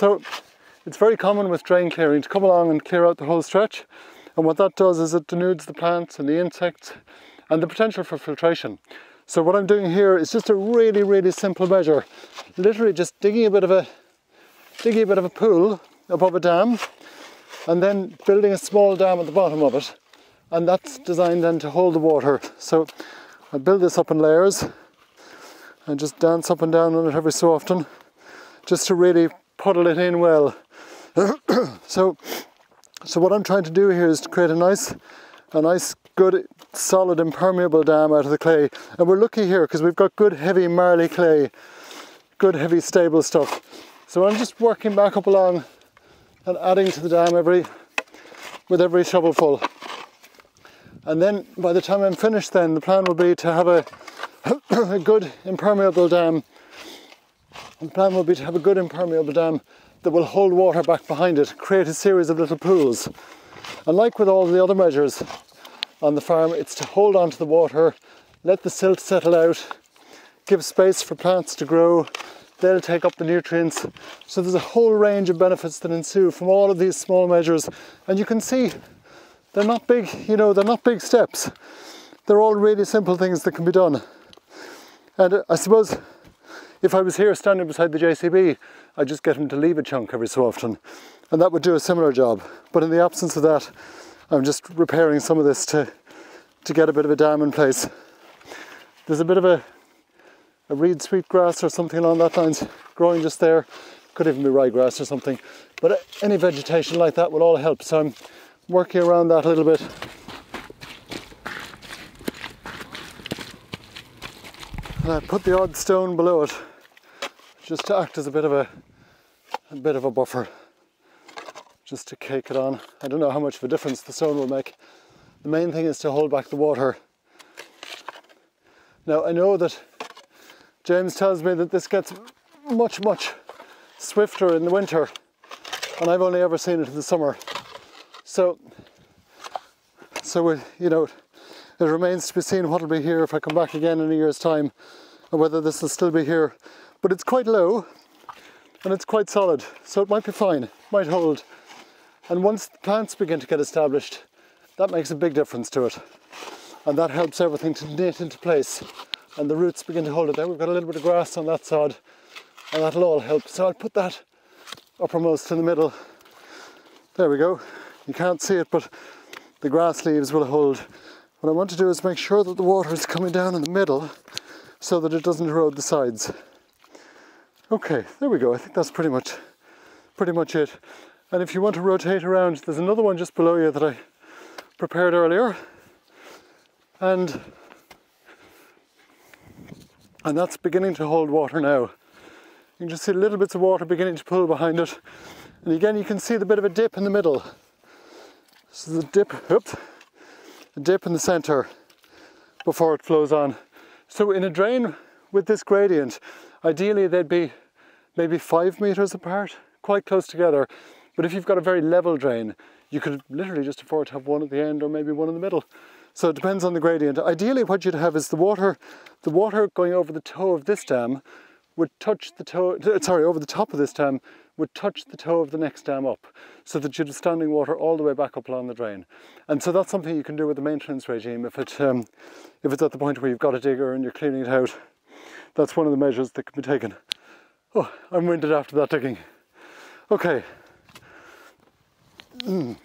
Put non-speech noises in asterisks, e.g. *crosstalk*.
So it's very common with drain clearing to come along and clear out the whole stretch. And what that does is it denudes the plants and the insects and the potential for filtration. So what I'm doing here is just a really, really simple measure. Literally just digging a bit of a digging a bit of a pool above a dam and then building a small dam at the bottom of it. And that's designed then to hold the water. So I build this up in layers and just dance up and down on it every so often just to really puddle it in well. *clears throat* so, so what I'm trying to do here is to create a nice, a nice, good, solid, impermeable dam out of the clay. And we're lucky here because we've got good, heavy marley clay, good, heavy, stable stuff. So I'm just working back up along and adding to the dam every, with every shovelful. And then by the time I'm finished then, the plan will be to have a, *coughs* a good impermeable dam. The plan will be to have a good impermeable dam that will hold water back behind it, create a series of little pools. And like with all the other measures on the farm, it's to hold on to the water, let the silt settle out, give space for plants to grow, they'll take up the nutrients. So there's a whole range of benefits that ensue from all of these small measures. And you can see they're not big, you know, they're not big steps. They're all really simple things that can be done. And uh, I suppose if I was here standing beside the JCB, I'd just get him to leave a chunk every so often. And that would do a similar job. But in the absence of that, I'm just repairing some of this to, to get a bit of a dam in place. There's a bit of a, a reed sweetgrass or something along that lines growing just there. Could even be ryegrass or something. But uh, any vegetation like that will all help. So I'm working around that a little bit. And I put the odd stone below it just to act as a bit of a, a bit of a buffer, just to cake it on. I don't know how much of a difference the stone will make. The main thing is to hold back the water. Now I know that James tells me that this gets much, much swifter in the winter, and I've only ever seen it in the summer. So, so we, you know, it remains to be seen what will be here if I come back again in a year's time, and whether this will still be here but it's quite low and it's quite solid, so it might be fine, might hold. And once the plants begin to get established, that makes a big difference to it. And that helps everything to knit into place. And the roots begin to hold it there. We've got a little bit of grass on that side, and that'll all help. So I'll put that uppermost in the middle. There we go. You can't see it, but the grass leaves will hold. What I want to do is make sure that the water is coming down in the middle so that it doesn't erode the sides. Okay, there we go. I think that's pretty much pretty much it. And if you want to rotate around, there's another one just below you that I prepared earlier. And and that's beginning to hold water now. You can just see little bits of water beginning to pull behind it. And again, you can see the bit of a dip in the middle. So the dip, oops, a dip in the center before it flows on. So in a drain with this gradient, Ideally, they'd be maybe five meters apart, quite close together. But if you've got a very level drain, you could literally just afford to have one at the end or maybe one in the middle. So it depends on the gradient. Ideally, what you'd have is the water, the water going over the toe of this dam would touch the toe, sorry, over the top of this dam would touch the toe of the next dam up so that you'd have standing water all the way back up along the drain. And so that's something you can do with the maintenance regime if, it, um, if it's at the point where you've got a digger and you're cleaning it out that's one of the measures that can be taken. Oh, I'm winded after that digging. Okay. Mm.